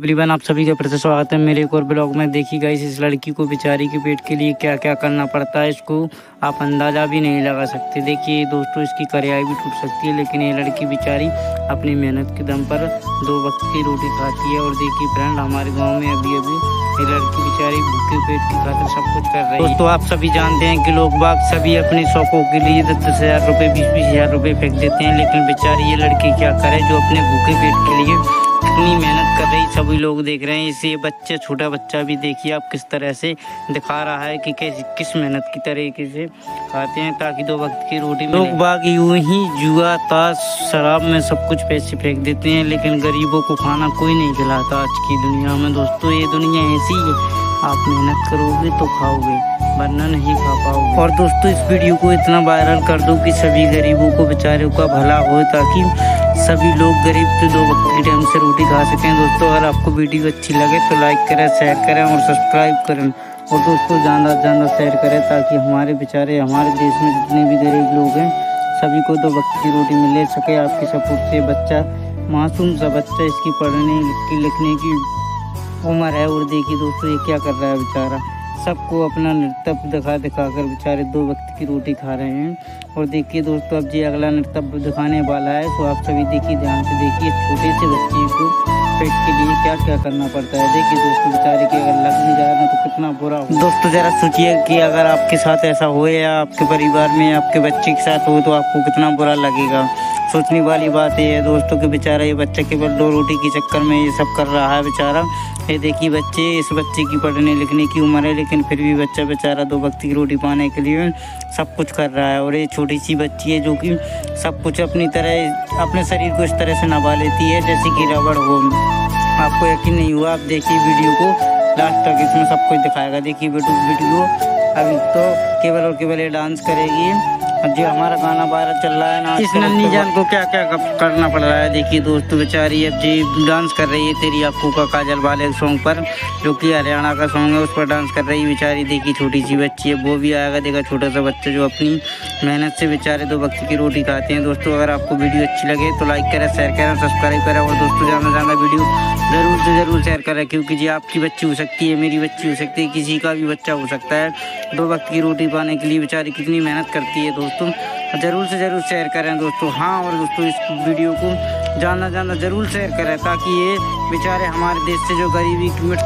Everyone आप सभी का फिर से स्वागत है। मेरे एक और ब्लॉग में देखी गई इस लड़की को, बेचारी के पेट के लिए क्या क्या करना पड़ता है, इसको आप अंदाज़ा भी नहीं लगा सकते। देखिए, दोस्तों, इसकी करियाई भी टूट सकती है, लेकिन ये लड़की बेचारी अपनी मेहनत के दम पर दो वक्त की रोटी खाती है। और देखिए फ्रेंड हमारे गाँव में अभी अभी ये लड़की बेचारी भूखे पेट की खातिर सब कुछ कर रही है। दोस्तों, आप सभी जानते हैं कि लोग बाग सभी अपने शौकों के लिए दस दस हज़ार रुपये बीस बीस हज़ार रुपये फेंक देते हैं, लेकिन बेचारी ये लड़की क्या करे, जो अपने भूखे पेट के लिए कितनी मेहनत कर रही, सभी लोग देख रहे हैं, इसे बच्चे, छोटा बच्चा भी देखिए आप किस तरह से दिखा रहा है कि कैसे, किस मेहनत की तरीके से खाते हैं, ताकि दो वक्त की रोटी लोग बाग यूँ ही जुआ, ताश, शराब में सब कुछ पैसे फेंक देते हैं, लेकिन गरीबों को खाना कोई नहीं खिलाता आज की दुनिया में। दोस्तों, ये दुनिया ऐसी है, आप मेहनत करोगे तो खाओगे, वरना नहीं खा पाओगे। और दोस्तों, इस वीडियो को इतना वायरल कर दो कि सभी गरीबों को, बेचारों का भला हो, ताकि सभी लोग गरीब तो दो वक्त के टाइम से रोटी खा सकें। दोस्तों, अगर आपको वीडियो अच्छी लगे तो लाइक करें शेयर करें और सब्सक्राइब करें। और दोस्तों, ज़्यादा से ज़्यादा शेयर करें ताकि हमारे बेचारे, हमारे देश में जितने भी गरीब लोग हैं, सभी को दो वक्त की रोटी मिल, सके आपके सपोर्ट से बच्चा, मासूम सा बच्चा इसकी पढ़ने की लिखने की उम्र है और देखिए दोस्तों, ये क्या कर रहा है बेचारा। सबको अपना नृत्य दिखा दिखा कर बेचारे दो वक्त की रोटी खा रहे हैं। और देखिए दोस्तों, अब जी अगला नृत्य दिखाने वाला है तो आप सभी देखिए, ध्यान से देखिए, छोटे से बच्चे को पेट के लिए क्या क्या करना पड़ता है। देखिए दोस्तों, बेचारे की अगर लग भी जाए तो कितना बुरा हो दोस्तों, ज़रा सोचिए कि अगर आपके साथ ऐसा हो या आपके परिवार में आपके बच्चे के साथ हो तो आपको कितना बुरा लगेगा। सोचने वाली बात ये है, दोस्तों कि बेचारा, ये बच्चा केवल दो रोटी के चक्कर में ये सब कर रहा है बेचारा। ये देखिए बच्चे, इस बच्चे की पढ़ने लिखने की उम्र है, लेकिन फिर भी बच्चा बेचारा दो वक्त की रोटी पाने के लिए सब कुछ कर रहा है। और ये छोटी सी बच्ची है जो कि सब कुछ अपनी तरह, अपने शरीर को इस तरह से नभा लेती है, जैसे कि रबड़ हो। आपको यकीन नहीं हुआ, आप देखिए वीडियो को, लास्ट तक इसमें सब कुछ दिखाएगा। देखिए वीडियो अभी तो केवल और केवल ये डांस करेगी। जो हमारा गाना बारह चल रहा है ना इस नन्नी जान को क्या क्या करना पड़ रहा है? देखिए दोस्तों बेचारी अब जी डांस कर रही है तेरी आपको का काजल वाले सॉन्ग पर जो कि हरियाणा का सॉन्ग है उस पर डांस कर रही है बेचारी। देखिए छोटी सी बच्ची है वो भी आएगा। देखा छोटा सा बच्चा जो अपनी मेहनत से बेचारे दो वक्त की रोटी खाते हैं। दोस्तों अगर आपको वीडियो अच्छी लगे तो लाइक करें शेयर करें सब्सक्राइब करें और दोस्तों ज़्यादा ज़्यादा वीडियो ज़रूर से ज़रूर शेयर करें क्योंकि जी आपकी बच्ची हो सकती है मेरी बच्ची हो सकती है किसी का भी बच्चा हो सकता है दो वक्त की रोटी पाने के लिए बेचारी कितनी मेहनत करती है दोस्तों। ज़रूर से ज़रूर शेयर करें दोस्तों। हाँ और दोस्तों, इस वीडियो को जानना जानना ज़रूर शेयर करें ताकि ये बेचारे हमारे देश से जो गरीबी मिट